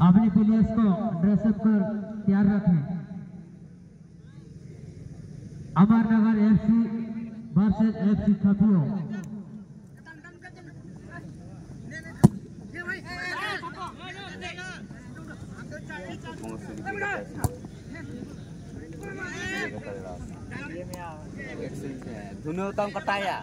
अपने प्लेयर्स को ड्रेसअप कर तैयार रखें अमरनगर एफसी वर्सेस एफसी खपियो Dunia utang kata ya.